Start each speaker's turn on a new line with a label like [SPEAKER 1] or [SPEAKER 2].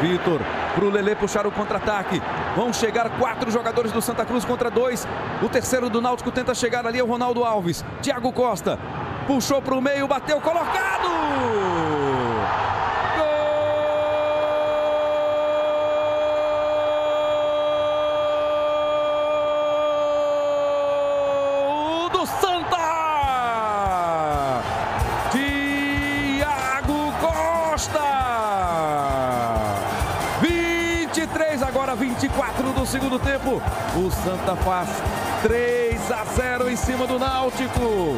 [SPEAKER 1] Vitor pro Lele puxar o contra-ataque. Vão chegar quatro jogadores do Santa Cruz contra dois. O terceiro do Náutico tenta chegar ali, é o Ronaldo Alves. Thiago Costa puxou pro meio, bateu, colocado! Gol do Santa! Thiago Costa! 23 agora 24 do segundo tempo. O Santa faz 3 a 0 em cima do Náutico.